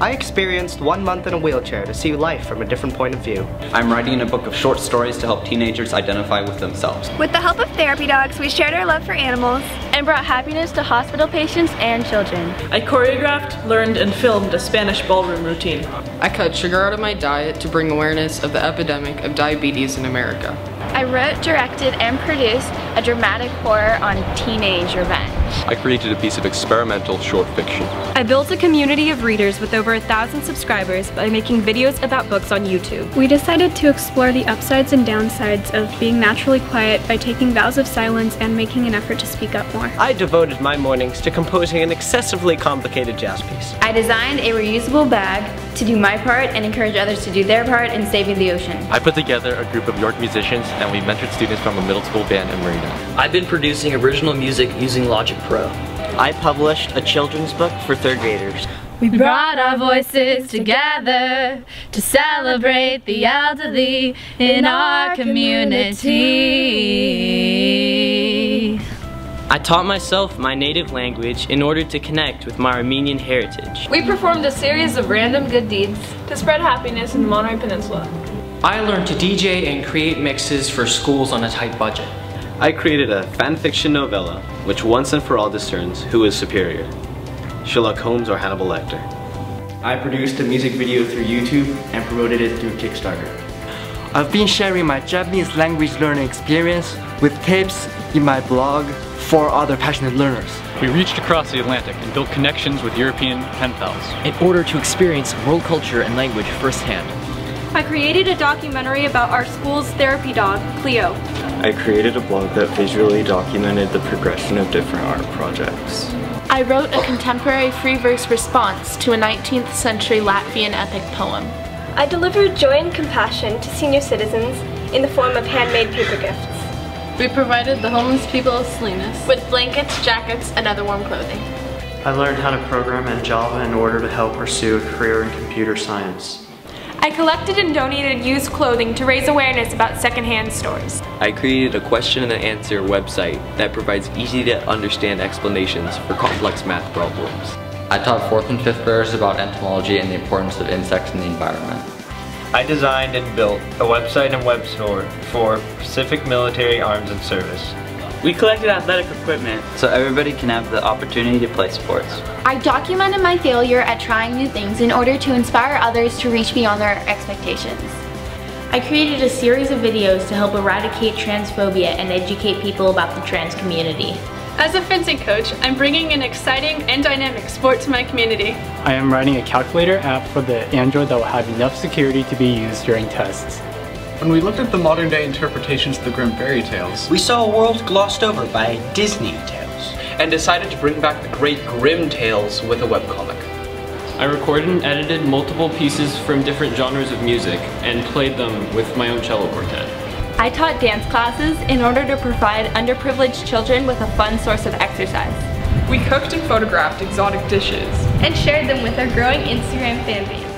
I experienced one month in a wheelchair to see life from a different point of view. I'm writing a book of short stories to help teenagers identify with themselves. With the help of therapy dogs, we shared our love for animals and brought happiness to hospital patients and children. I choreographed, learned, and filmed a Spanish ballroom routine. I cut sugar out of my diet to bring awareness of the epidemic of diabetes in America. I wrote, directed, and produced a dramatic horror on teenage revenge. I created a piece of experimental short fiction. I built a community of readers with over a thousand subscribers by making videos about books on YouTube. We decided to explore the upsides and downsides of being naturally quiet by taking vows of silence and making an effort to speak up more. I devoted my mornings to composing an excessively complicated jazz piece. I designed a reusable bag to do my part and encourage others to do their part in saving the ocean. I put together a group of York musicians and we mentored students from a middle school band in Marina. I've been producing original music using Logic Pro. I published a children's book for third graders. We brought our voices together to celebrate the elderly in our community. I taught myself my native language in order to connect with my Armenian heritage. We performed a series of random good deeds to spread happiness in the Monterey Peninsula. I learned to DJ and create mixes for schools on a tight budget. I created a fanfiction novella which once and for all discerns who is superior, Sherlock Holmes or Hannibal Lecter. I produced a music video through YouTube and promoted it through Kickstarter. I've been sharing my Japanese language learning experience with tips in my blog for other passionate learners. We reached across the Atlantic and built connections with European pen pals. In order to experience world culture and language firsthand. I created a documentary about our school's therapy dog, Cleo. I created a blog that visually documented the progression of different art projects. I wrote a contemporary free verse response to a 19th century Latvian epic poem. I delivered joy and compassion to senior citizens in the form of handmade paper gifts. We provided the homeless people of Salinas with blankets, jackets, and other warm clothing. I learned how to program in Java in order to help pursue a career in computer science. I collected and donated used clothing to raise awareness about secondhand stores. I created a question and answer website that provides easy to understand explanations for complex math problems. I taught 4th and 5th graders about entomology and the importance of insects in the environment. I designed and built a website and web store for Pacific Military Arms and Service. We collected athletic equipment so everybody can have the opportunity to play sports. I documented my failure at trying new things in order to inspire others to reach beyond their expectations. I created a series of videos to help eradicate transphobia and educate people about the trans community. As a fencing coach, I'm bringing an exciting and dynamic sport to my community. I am writing a calculator app for the Android that will have enough security to be used during tests. When we looked at the modern day interpretations of the Grimm fairy tales, we saw a world glossed over by Disney tales, and decided to bring back the great Grimm tales with a webcomic. I recorded and edited multiple pieces from different genres of music and played them with my own cello quartet. I taught dance classes in order to provide underprivileged children with a fun source of exercise. We cooked and photographed exotic dishes and shared them with our growing Instagram fan base.